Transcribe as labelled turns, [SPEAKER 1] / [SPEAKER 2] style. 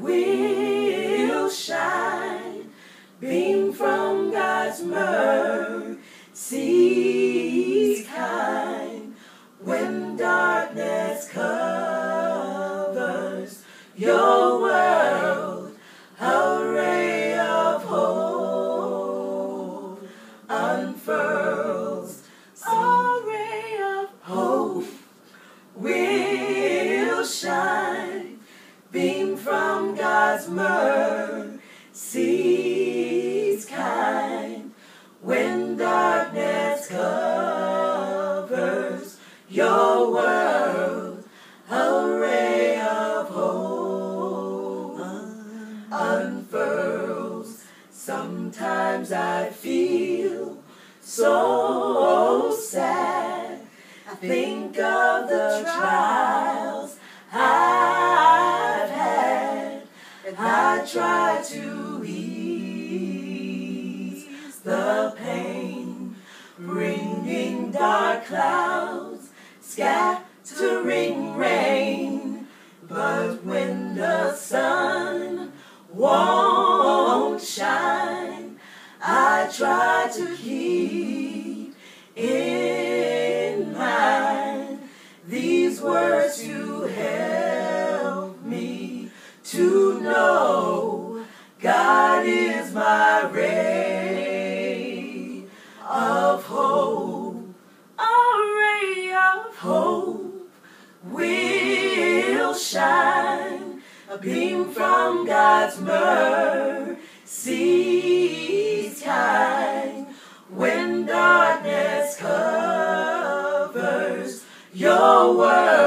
[SPEAKER 1] will shine, beam from God's mercy's kind. When darkness covers your world, a ray of hope unfurls. A ray of hope will shine, beam from God's mercy's kind. When darkness covers your world, a ray of hope unfurls. Sometimes I feel so sad. I think of the trials I try to ease the pain, bringing dark clouds, scattering rain. But when the sun won't shine, I try to keep in mind these words you to know God is my ray of hope. A ray of hope will shine, a beam from God's mercy's kind. When darkness covers your world,